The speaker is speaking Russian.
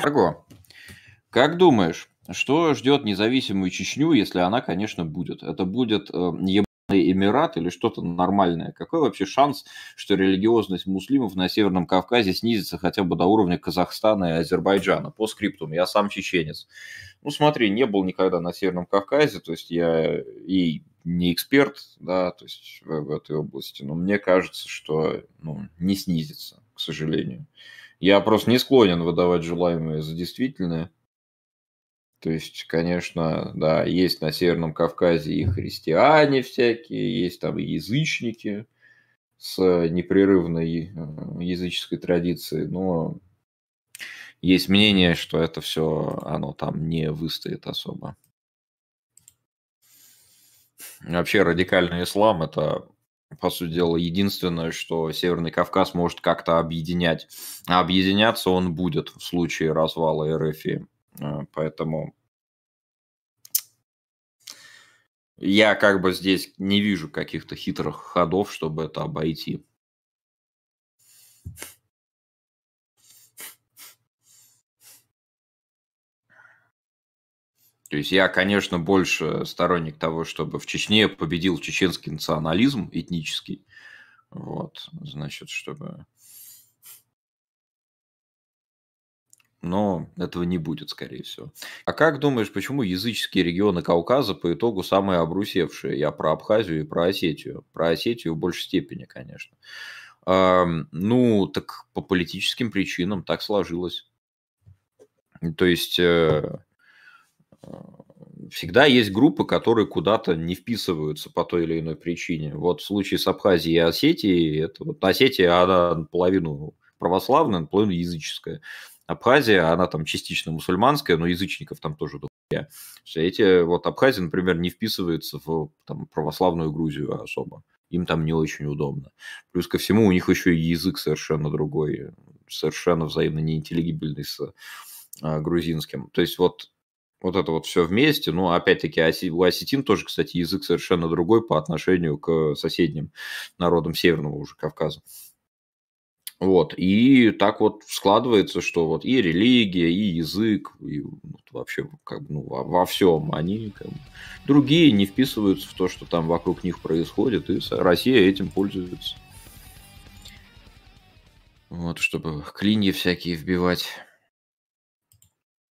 Арго, как думаешь, что ждет независимую Чечню, если она, конечно, будет? Это будет э, ебаный Эмират или что-то нормальное? Какой вообще шанс, что религиозность муслимов на Северном Кавказе снизится хотя бы до уровня Казахстана и Азербайджана? По скриптум, я сам чеченец. Ну, смотри, не был никогда на Северном Кавказе, то есть я и не эксперт, да, то есть в, в этой области, но мне кажется, что ну, не снизится, к сожалению. Я просто не склонен выдавать желаемое за действительное. То есть, конечно, да, есть на Северном Кавказе и христиане всякие, есть там и язычники с непрерывной э, языческой традицией, но есть мнение, что это все, оно там не выстоит особо. Вообще радикальный ислам – это, по сути дела, единственное, что Северный Кавказ может как-то объединять. А объединяться он будет в случае развала РФ. А, поэтому я как бы здесь не вижу каких-то хитрых ходов, чтобы это обойти. То есть я, конечно, больше сторонник того, чтобы в Чечне победил чеченский национализм этнический. Вот, значит, чтобы... Но этого не будет, скорее всего. А как думаешь, почему языческие регионы Кавказа по итогу самые обрусевшие? Я про Абхазию и про Осетию. Про Осетию в большей степени, конечно. Ну, так по политическим причинам так сложилось. То есть э, всегда есть группы, которые куда-то не вписываются по той или иной причине. Вот в случае с Абхазией и Осетией, это вот Осетия, она наполовину православная, наполовину языческая. Абхазия, она там частично мусульманская, но язычников там тоже дохуя. Эти, вот Абхазия, например, не вписывается в там, православную Грузию особо. Им там не очень удобно. Плюс ко всему у них еще и язык совершенно другой, совершенно взаимно неинтеллигибельный с а, грузинским. То есть вот вот это вот все вместе. Ну, опять-таки, у осетин тоже, кстати, язык совершенно другой по отношению к соседним народам Северного уже Кавказа. Вот, и так вот складывается, что вот и религия, и язык, и вот вообще как бы, ну, во, во всем они как другие не вписываются в то, что там вокруг них происходит, и Россия этим пользуется. Вот, чтобы клинья всякие вбивать.